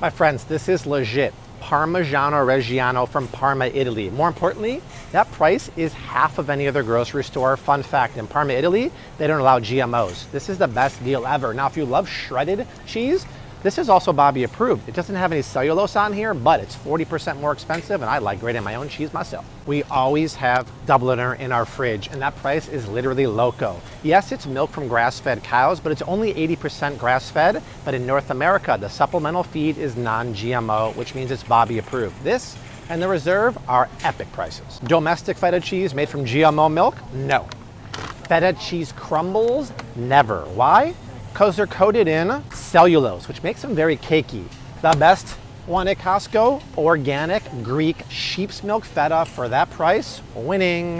My friends, this is legit. Parmigiano Reggiano from Parma, Italy. More importantly, that price is half of any other grocery store. Fun fact, in Parma, Italy, they don't allow GMOs. This is the best deal ever. Now, if you love shredded cheese, this is also Bobby approved. It doesn't have any cellulose on here, but it's 40% more expensive and I like grating my own cheese myself. We always have Dubliner in our fridge and that price is literally loco. Yes, it's milk from grass-fed cows, but it's only 80% grass-fed. But in North America, the supplemental feed is non-GMO, which means it's Bobby approved. This and the reserve are epic prices. Domestic feta cheese made from GMO milk? No. Feta cheese crumbles? Never. Why? because they're coated in cellulose, which makes them very cakey. The best one at Costco, organic Greek sheep's milk feta for that price, winning.